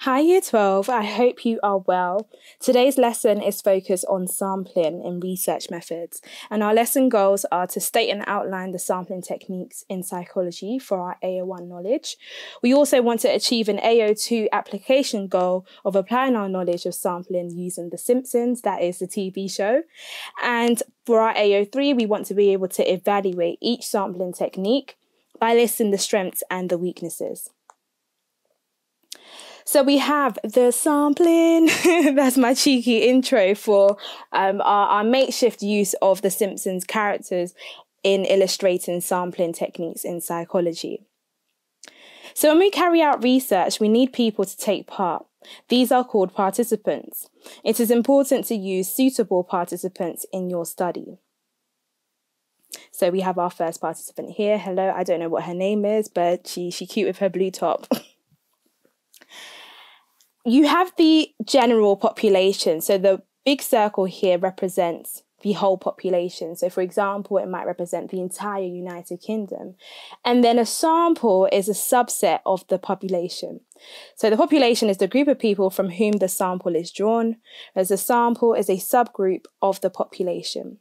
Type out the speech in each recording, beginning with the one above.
Hi, Year 12. I hope you are well. Today's lesson is focused on sampling in research methods, and our lesson goals are to state and outline the sampling techniques in psychology for our AO1 knowledge. We also want to achieve an AO2 application goal of applying our knowledge of sampling using The Simpsons, that is the TV show. And for our AO3, we want to be able to evaluate each sampling technique by listing the strengths and the weaknesses. So we have the sampling. That's my cheeky intro for um, our, our makeshift use of the Simpsons characters in illustrating sampling techniques in psychology. So when we carry out research, we need people to take part. These are called participants. It is important to use suitable participants in your study. So we have our first participant here. Hello, I don't know what her name is, but she she cute with her blue top. you have the general population. So the big circle here represents the whole population. So, for example, it might represent the entire United Kingdom. And then a sample is a subset of the population. So, the population is the group of people from whom the sample is drawn, as a sample is a subgroup of the population.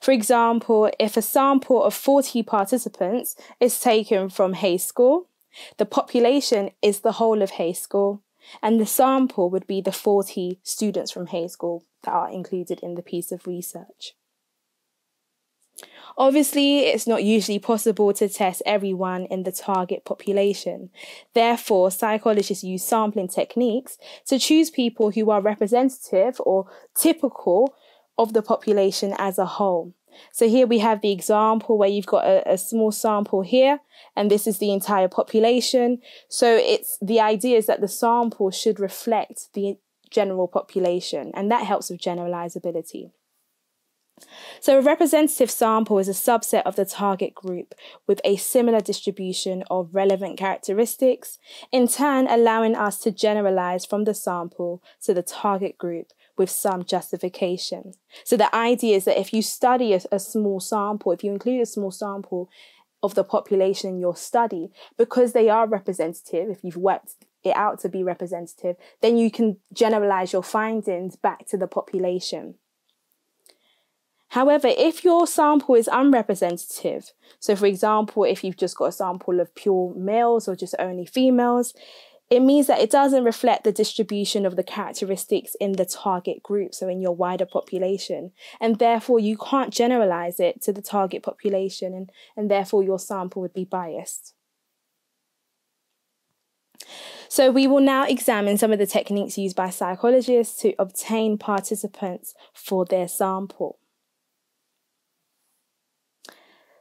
For example, if a sample of 40 participants is taken from Hayes School, the population is the whole of Hayes School, and the sample would be the 40 students from Hayes School that are included in the piece of research. Obviously, it's not usually possible to test everyone in the target population. Therefore, psychologists use sampling techniques to choose people who are representative or typical of the population as a whole. So here we have the example where you've got a, a, small sample here, and this is the entire population. So it's the idea is that the sample should reflect the general population, and that helps with generalizability. So a representative sample is a subset of the target group with a similar distribution of relevant characteristics, in turn allowing us to generalize from the sample to the target group with some justification. So the idea is that if you study a, a small sample, if you include a small sample of the population in your study, because they are representative, if you've worked it out to be representative, then you can generalize your findings back to the population. However, if your sample is unrepresentative, so for example, if you've just got a sample of pure males or just only females, it means that it doesn't reflect the distribution of the characteristics in the target group, so in your wider population. And therefore, you can't generalize it to the target population, and, and therefore, your sample would be biased. So, we will now examine some of the techniques used by psychologists to obtain participants for their sample.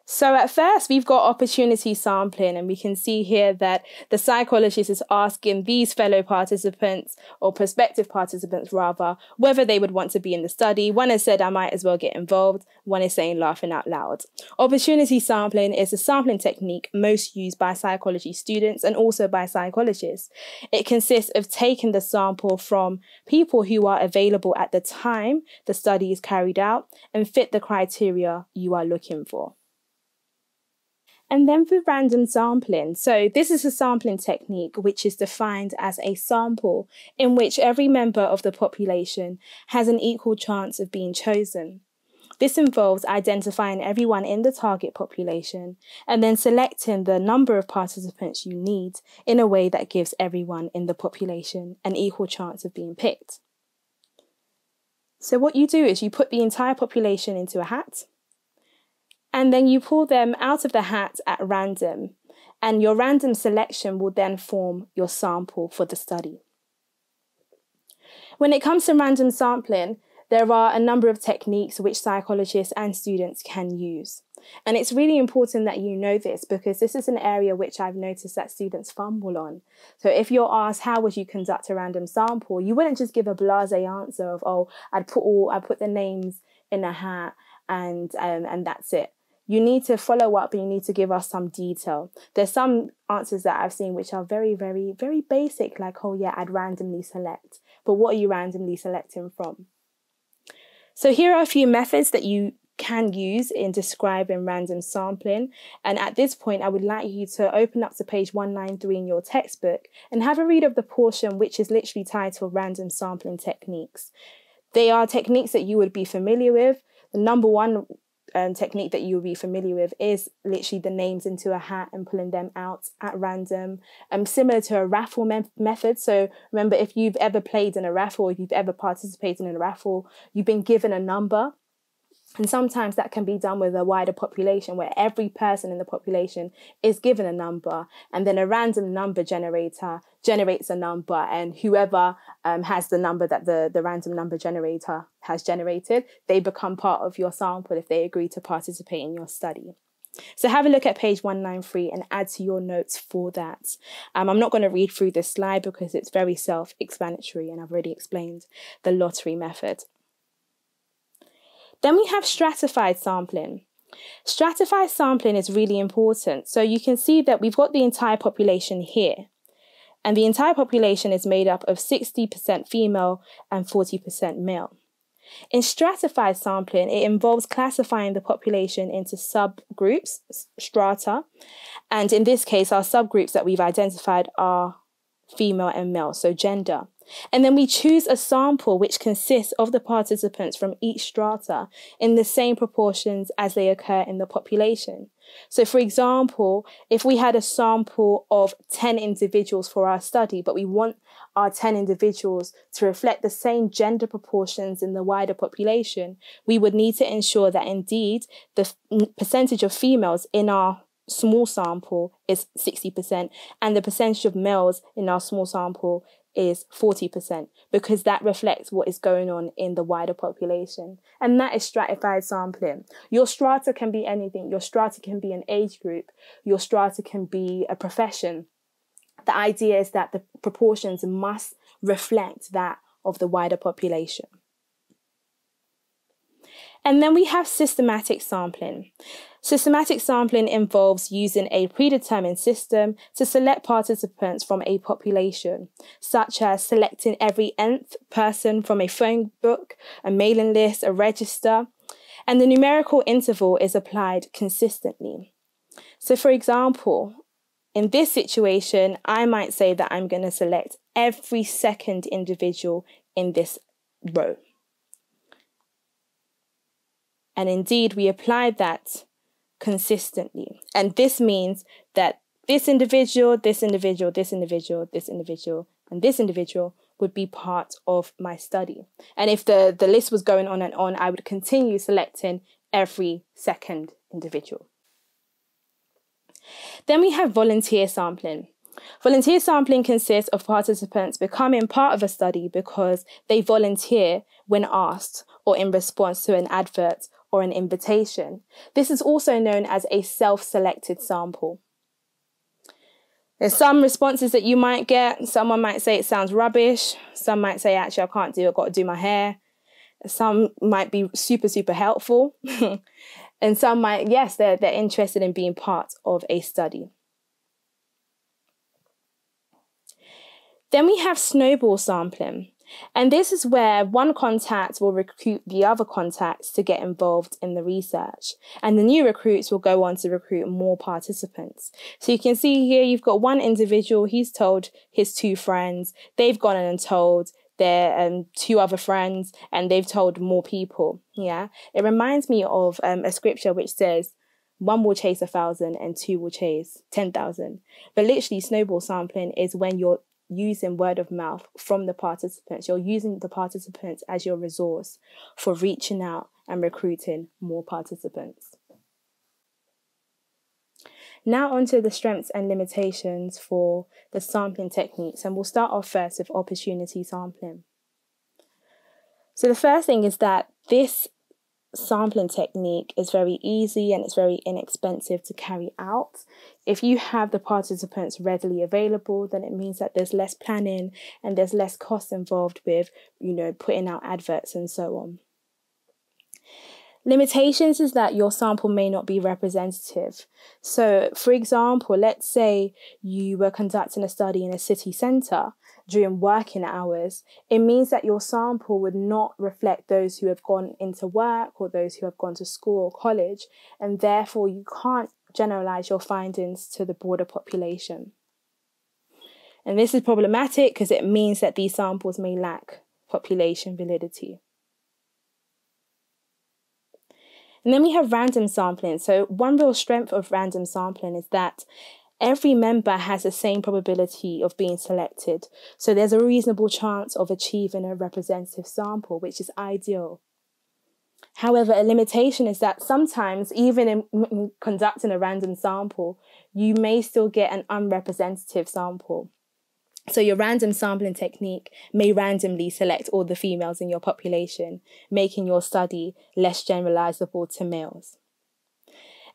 So at first, we've got opportunity sampling, and we can see here that the psychologist is asking these fellow participants, or prospective participants rather, whether they would want to be in the study. One has said, I might as well get involved. One is saying, laughing out loud. Opportunity sampling is a sampling technique most used by psychology students and also by psychologists. It consists of taking the sample from people who are available at the time the study is carried out and fit the criteria you are looking for. And then for random sampling. So this is a sampling technique which is defined as a sample in which every member of the population has an equal chance of being chosen. This involves identifying everyone in the target population and then selecting the number of participants you need in a way that gives everyone in the population an equal chance of being picked. So what you do is you put the entire population into a hat and then you pull them out of the hat at random, and your random selection will then form your sample for the study. When it comes to random sampling, there are a number of techniques which psychologists and students can use. And it's really important that you know this because this is an area which I've noticed that students fumble on. So if you're asked how would you conduct a random sample, you wouldn't just give a blasé answer of, oh, I'd put all I'd put the names in a hat and um, and that's it you need to follow up and you need to give us some detail. There's some answers that I've seen which are very, very, very basic, like, oh yeah, I'd randomly select. But what are you randomly selecting from? So here are a few methods that you can use in describing random sampling. And at this point, I would like you to open up to page 193 in your textbook and have a read of the portion which is literally titled Random Sampling Techniques. They are techniques that you would be familiar with. The number one um, technique that you'll be familiar with is literally the names into a hat and pulling them out at random, um, similar to a raffle me- method. So remember, if you've ever played in a raffle, if you've ever participated in a raffle, you've been given a number and sometimes that can be done with a wider population where every person in the population is given a number and then a random number generator generates a number and whoever um, has the number that the, the random number generator has generated, they become part of your sample if they agree to participate in your study. So have a look at page 193 and add to your notes for that. Um, I'm not going to read through this slide because it's very self-explanatory and I've already explained the lottery method. Then we have stratified sampling. Stratified sampling is really important. So you can see that we've got the entire population here. And the entire population is made up of 60% female and 40% male. In stratified sampling, it involves classifying the population into subgroups, strata. And in this case, our subgroups that we've identified are female and male, so gender. And then we choose a sample which consists of the participants from each strata in the same proportions as they occur in the population. So, for example, if we had a sample of 10 individuals for our study, but we want our 10 individuals to reflect the same gender proportions in the wider population, we would need to ensure that indeed the percentage of females in our small sample is 60% and the percentage of males in our small sample is 40% because that reflects what is going on in the wider population. And that is stratified sampling. Your strata can be anything. Your strata can be an age group. Your strata can be a profession. The idea is that the proportions must reflect that of the wider population. And then we have systematic sampling. Systematic sampling involves using a predetermined system to select participants from a population, such as selecting every nth person from a phone book, a mailing list, a register, and the numerical interval is applied consistently. So, for example, in this situation, I might say that I'm going to select every second individual in this row. And indeed, we applied that consistently. And this means that this individual, this individual, this individual, this individual, and this individual would be part of my study. And if the, the list was going on and on, I would continue selecting every second individual. Then we have volunteer sampling. Volunteer sampling consists of participants becoming part of a study because they volunteer when asked or in response to an advert or an invitation. This is also known as a self-selected sample. There's some responses that you might get. Someone might say it sounds rubbish. Some might say, actually, I can't do it, I've got to do my hair. Some might be super, super helpful. and some might, yes, they're, they're interested in being part of a study. Then we have snowball sampling. And this is where one contact will recruit the other contacts to get involved in the research. And the new recruits will go on to recruit more participants. So you can see here, you've got one individual, he's told his two friends, they've gone and told their um, two other friends, and they've told more people. Yeah. It reminds me of um, a scripture which says, one will chase a thousand and two will chase 10,000. But literally, snowball sampling is when you're using word of mouth from the participants. You're using the participants as your resource for reaching out and recruiting more participants. Now onto the strengths and limitations for the sampling techniques, and we'll start off first with opportunity sampling. So the first thing is that this sampling technique is very easy and it's very inexpensive to carry out. If you have the participants readily available, then it means that there's less planning and there's less cost involved with, you know, putting out adverts and so on. Limitations is that your sample may not be representative. So, for example, let's say you were conducting a study in a city centre during working hours, it means that your sample would not reflect those who have gone into work or those who have gone to school or college, and therefore you can't generalize your findings to the broader population. And this is problematic because it means that these samples may lack population validity. And then we have random sampling. So, one real strength of random sampling is that every member has the same probability of being selected. So, there's a reasonable chance of achieving a representative sample, which is ideal. However, a limitation is that sometimes, even in, in conducting a random sample, you may still get an unrepresentative sample. So your random sampling technique may randomly select all the females in your population, making your study less generalizable to males.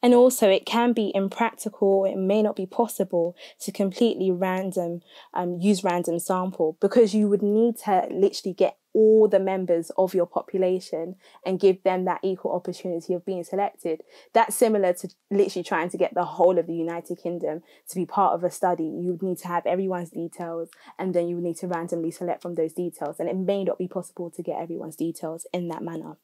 And also, it can be impractical, it may not be possible to completely random, um, use random sample because you would need to literally get all the members of your population and give them that equal opportunity of being selected. That's similar to literally trying to get the whole of the United Kingdom to be part of a study. You would need to have everyone's details and then you would need to randomly select from those details. And it may not be possible to get everyone's details in that manner.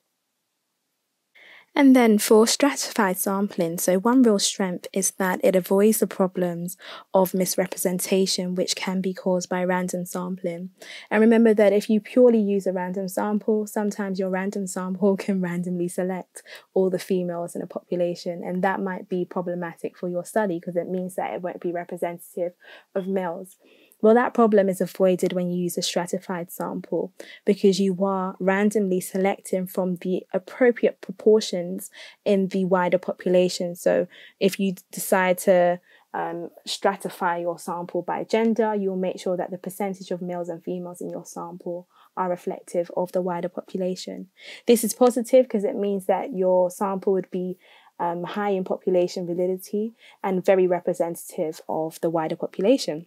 And then for stratified sampling, so one real strength is that it avoids the problems of misrepresentation which can be caused by random sampling. And remember that if you purely use a random sample, sometimes your random sample can randomly select all the females in a population, and that might be problematic for your study because it means that it won't be representative of males. Well, that problem is avoided when you use a stratified sample because you are randomly selecting from the appropriate proportions in the wider population. So if you decide to um, stratify your sample by gender, you'll make sure that the percentage of males and females in your sample are reflective of the wider population. This is positive because it means that your sample would be um, high in population validity and very representative of the wider population.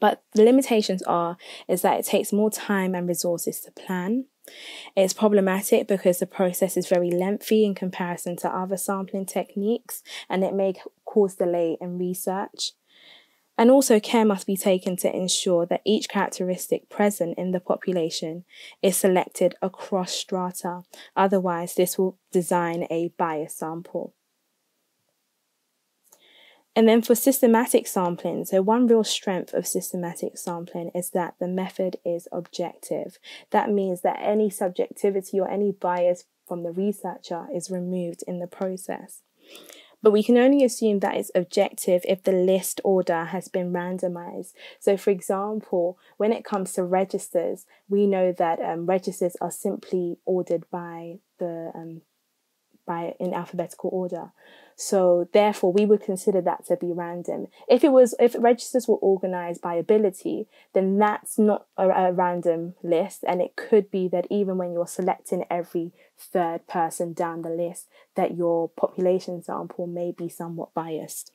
But the limitations are is that it takes more time and resources to plan. It's problematic because the process is very lengthy in comparison to other sampling techniques and it may cause delay in research. And also, care must be taken to ensure that each characteristic present in the population is selected across strata. Otherwise, this will design a biased sample. And then for systematic sampling, so one real strength of systematic sampling is that the method is objective. That means that any subjectivity or any bias from the researcher is removed in the process. But we can only assume that it's objective if the list order has been randomized. So, for example, when it comes to registers, we know that um, registers are simply ordered by the um, by in alphabetical order. So therefore, we would consider that to be random. If it was, if registers were organized by ability, then that's not a, a random list. And it could be that even when you're selecting every third person down the list, that your population sample may be somewhat biased.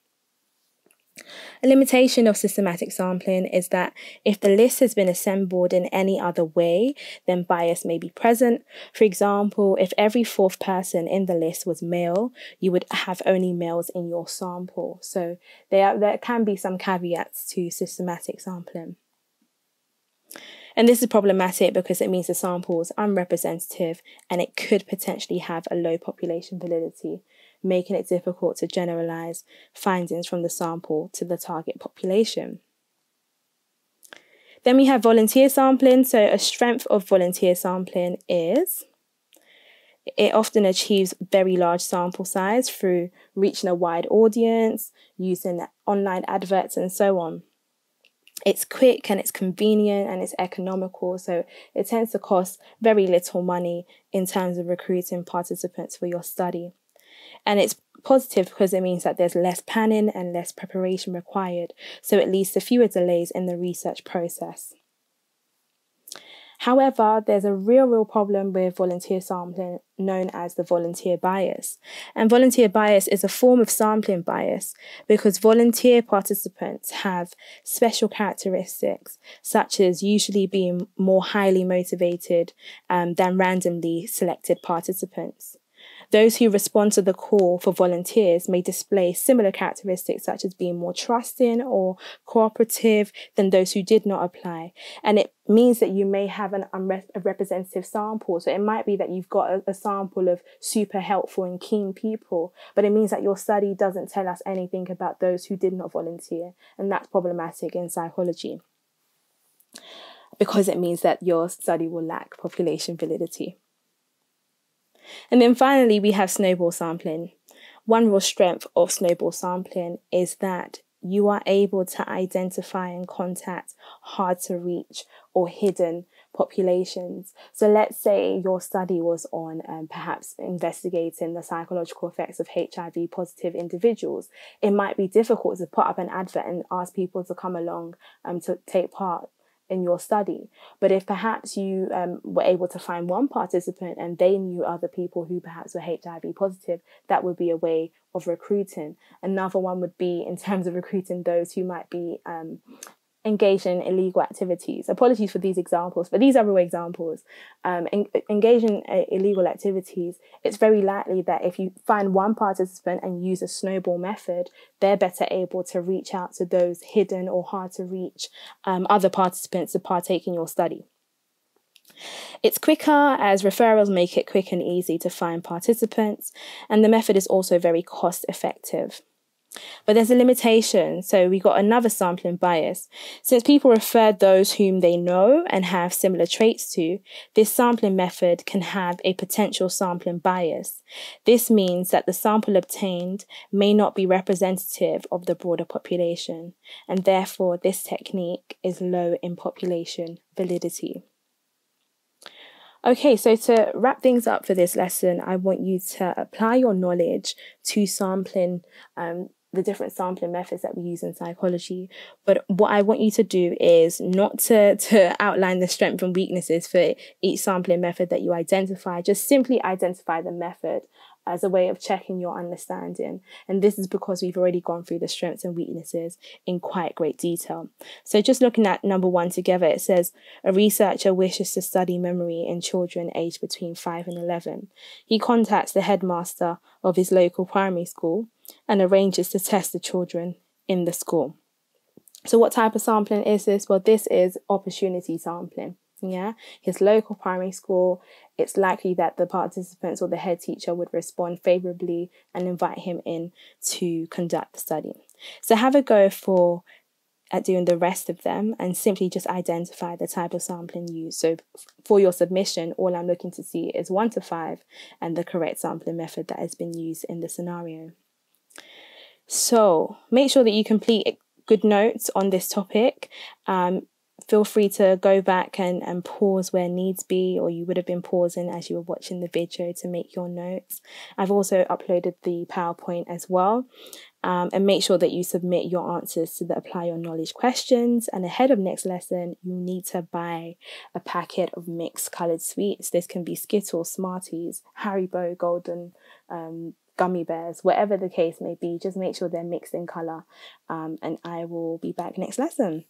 A limitation of systematic sampling is that if the list has been assembled in any other way, then bias may be present. For example, if every fourth person in the list was male, you would have only males in your sample. So there, there can be some caveats to systematic sampling. And this is problematic because it means the sample is unrepresentative and it could potentially have a low population validity making it difficult to generalize findings from the sample to the target population. Then we have volunteer sampling. So, a strength of volunteer sampling is it often achieves very large sample size through reaching a wide audience, using online adverts, and so on. It's quick and it's convenient and it's economical, so it tends to cost very little money in terms of recruiting participants for your study. And it's positive because it means that there's less planning and less preparation required, so it leads to fewer delays in the research process. However, there's a real, real problem with volunteer sampling known as the volunteer bias. And volunteer bias is a form of sampling bias because volunteer participants have special characteristics, such as usually being more highly motivated um, than randomly selected participants. Those who respond to the call for volunteers may display similar characteristics, such as being more trusting or cooperative than those who did not apply. And it means that you may have an representative sample. So it might be that you've got a, a sample of super helpful and keen people, but it means that your study doesn't tell us anything about those who did not volunteer. And that's problematic in psychology because it means that your study will lack population validity. And then finally, we have snowball sampling. One real strength of snowball sampling is that you are able to identify and contact hard to reach or hidden populations. So let's say your study was on um, perhaps investigating the psychological effects of HIV positive individuals. It might be difficult to put up an advert and ask people to come along um, to take part in your study. But if perhaps you um, were able to find one participant and they knew other people who perhaps were HIV positive, that would be a way of recruiting. Another one would be in terms of recruiting those who might be um, engaged in illegal activities. Apologies for these examples, but these are real examples. Um, en- engage in uh, illegal activities, it's very likely that if you find one participant and use a snowball method, they're better able to reach out to those hidden or hard to reach um, other participants to partake in your study. It's quicker as referrals make it quick and easy to find participants, and the method is also very cost effective. But there's a limitation, so we got another sampling bias. Since people refer those whom they know and have similar traits to, this sampling method can have a potential sampling bias. This means that the sample obtained may not be representative of the broader population, and therefore this technique is low in population validity. Okay, so to wrap things up for this lesson, I want you to apply your knowledge to sampling um, the different sampling methods that we use in psychology. But what I want you to do is not to, to outline the strengths and weaknesses for each sampling method that you identify, just simply identify the method as a way of checking your understanding. And this is because we've already gone through the strengths and weaknesses in quite great detail. So, just looking at number one together, it says a researcher wishes to study memory in children aged between 5 and 11. He contacts the headmaster of his local primary school and arranges to test the children in the school. So, what type of sampling is this? Well, this is opportunity sampling. Yeah, his local primary school, it's likely that the participants or the head teacher would respond favorably and invite him in to conduct the study. So, have a go for at doing the rest of them and simply just identify the type of sampling used. So for your submission, all I'm looking to see is one to five and the correct sampling method that has been used in the scenario. So make sure that you complete good notes on this topic. Um, feel free to go back and, and pause where needs be, or you would have been pausing as you were watching the video to make your notes. I've also uploaded the PowerPoint as well. Um, and make sure that you submit your answers to the Apply Your Knowledge questions. And ahead of next lesson, you need to buy a packet of mixed coloured sweets. This can be Skittles, Smarties, Haribo, Golden, um, gummy bears, whatever the case may be, just make sure they're mixed in color. Um, and I will be back next lesson.